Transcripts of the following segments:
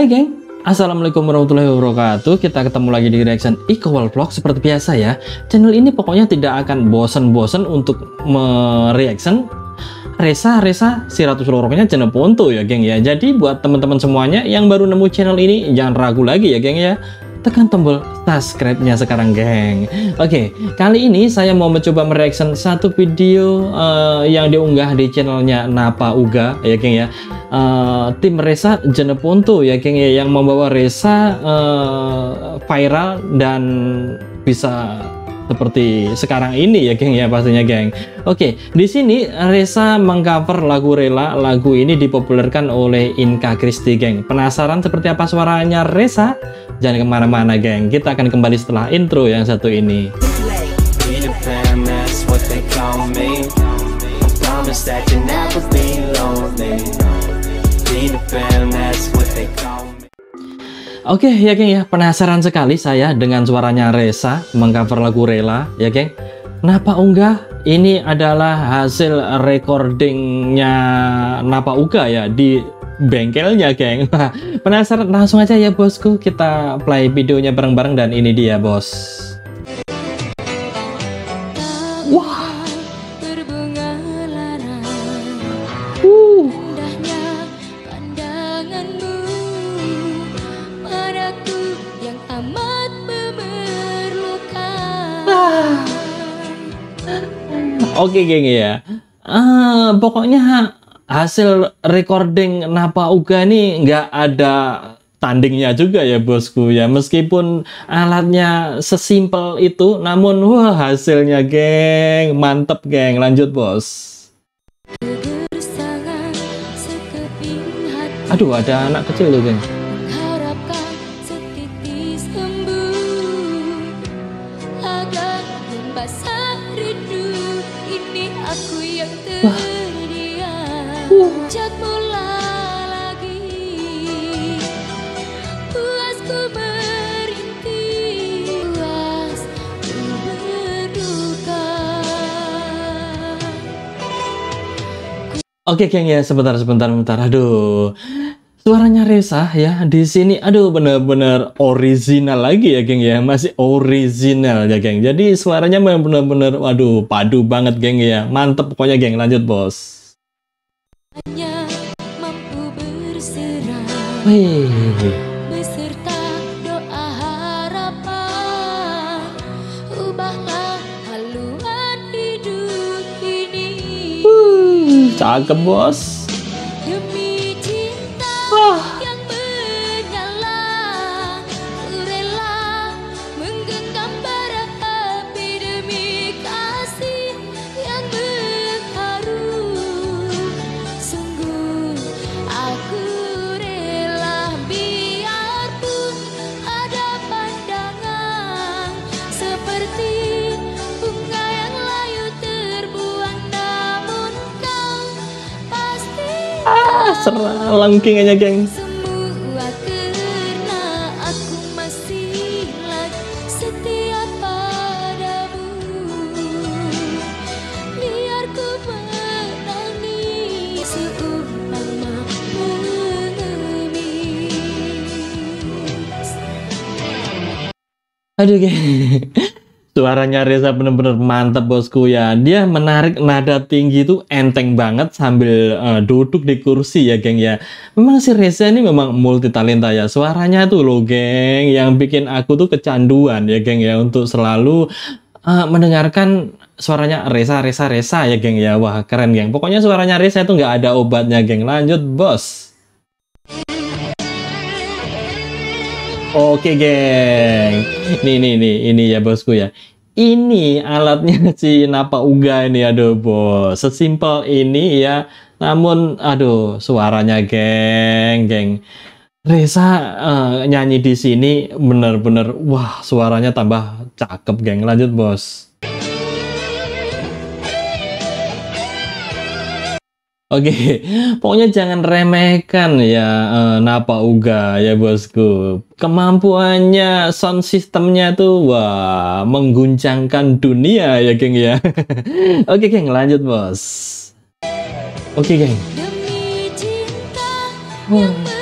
Hai geng, Assalamualaikum warahmatullahi wabarakatuh. Kita ketemu lagi di reaction Equal Vlog Seperti biasa ya. Channel ini pokoknya tidak akan bosan-bosan untuk mereaction Resa, Resa, si Ratu Loroknya channel Ponto ya geng ya. Jadi buat teman-teman semuanya yang baru nemu channel ini Jangan ragu lagi ya geng ya tekan tombol subscribe-nya sekarang geng. Oke okay, kali ini saya mau mencoba mereaction satu video uh, yang diunggah di channelnya Napa Uga ya geng ya. Uh, tim Resa Jeneponto ya geng ya yang membawa Resa uh, viral dan bisa seperti sekarang ini ya geng ya pastinya geng. Oke, di sini Reza mengcover lagu Rela. Lagu ini dipopulerkan oleh Inka Kristi geng. Penasaran seperti apa suaranya Reza? Jangan ke mana-mana geng. Kita akan kembali setelah intro yang satu ini. Oke ya geng ya, penasaran sekali saya dengan suaranya Reza mengcover lagu Rela ya geng. Napa Unggah ini adalah hasil recordingnya Napa Uga ya di bengkelnya geng. penasaran langsung aja ya bosku kita play videonya bareng-bareng dan ini dia bos. Wah. Oke geng ya. Uh, pokoknya hasil recording Napa Uga nih nggak ada tandingnya juga ya bosku ya. Meskipun alatnya sesimpel itu namun wah hasilnya geng mantep geng. Lanjut bos. Aduh ada anak kecil loh geng Wah. Oke, geng ya, sebentar, sebentar, sebentar. Aduh, suaranya Resa ya di sini. Aduh, bener-bener original lagi ya, geng ya. Masih original ya, geng. Jadi suaranya bener-bener, waduh, padu banget, geng ya. Mantep pokoknya, geng. Lanjut, bos. Hanya mampu berserah. Wih. Cakep bos. Serah langking aja geng. Aduh geng Suaranya Reza bener-bener mantap bosku ya. Dia menarik nada tinggi itu enteng banget sambil uh, duduk di kursi ya geng ya. Memang si Reza ini memang multi talenta ya. Suaranya tuh loh geng yang bikin aku tuh kecanduan ya geng ya untuk selalu uh, mendengarkan suaranya Reza Reza Reza ya geng ya. Wah keren geng. Pokoknya suaranya Reza itu nggak ada obatnya geng. Lanjut bos. Oke geng, nih nih nih ini ya bosku ya. Ini alatnya si Napa Uga ini aduh bos, sesimpel ini ya. Namun aduh suaranya geng geng. Reza uh, nyanyi di sini bener-bener wah suaranya tambah cakep geng. Lanjut bos. Oke, pokoknya jangan remehkan ya uh, Napa Uga ya bosku. Kemampuannya sound sistemnya tuh wah mengguncangkan dunia ya geng ya. Oke geng lanjut bos. Oke geng. Wah.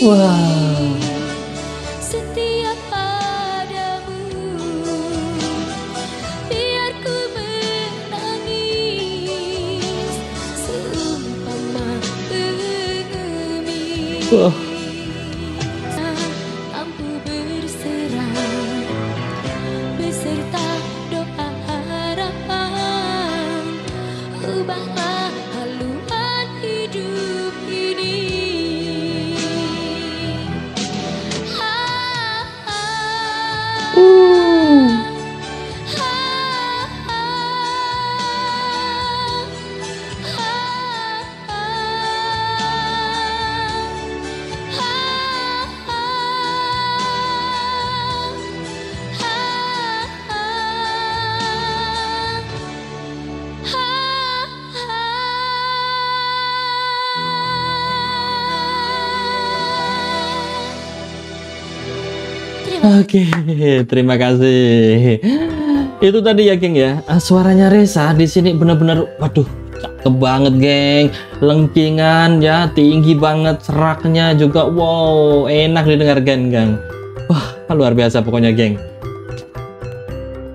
Wow. Padamu menangis Seumpama. Oke, terima kasih. Itu tadi ya, geng ya. Ah, Suaranya Reza di sini benar-benar, waduh, cakep banget, geng. Lengkingan ya, tinggi banget, seraknya juga, wow, enak didengar, geng, geng. Wah, luar biasa pokoknya, geng.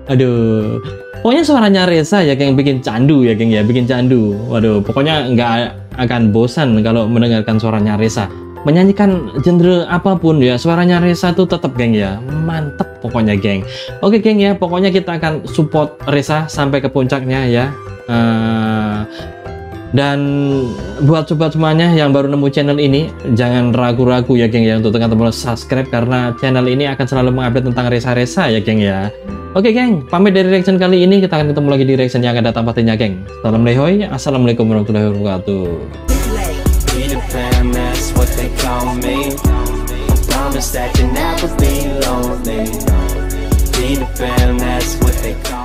Aduh, pokoknya suaranya Reza ya, geng, bikin candu ya, geng ya, bikin candu. Waduh, pokoknya nggak akan bosan kalau mendengarkan suaranya Reza menyanyikan genre apa pun ya suaranya Reza tuh tetap geng ya. Mantep pokoknya geng. Oke geng ya. Pokoknya kita akan support Reza sampai ke puncaknya ya. Eh, dan buat sobat semuanya yang baru nemu channel ini jangan ragu-ragu ya geng ya untuk tekan tombol subscribe karena channel ini akan selalu mengupdate tentang Reza-Reza ya geng ya. Oke geng, pamit dari reaction kali ini. Kita akan ketemu lagi di reaction yang akan datang pastinya geng. Salam lehoy, assalamualaikum warahmatullahi wabarakatuh. What they call me. I promise that you'll never be lonely. Peter Pan, that's what they call